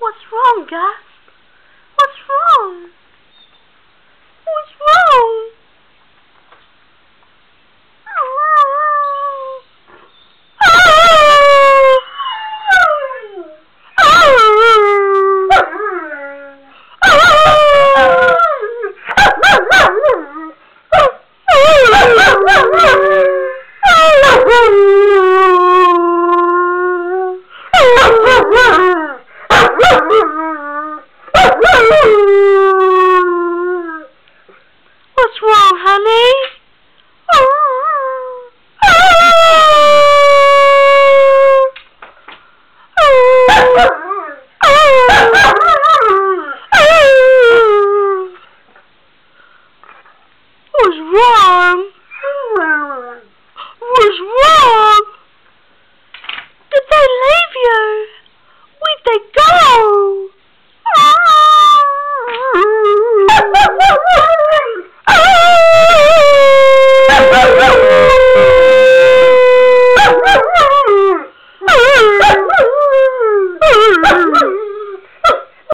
What's wrong, Gus? What's wrong? What's wrong? Woo! wrong.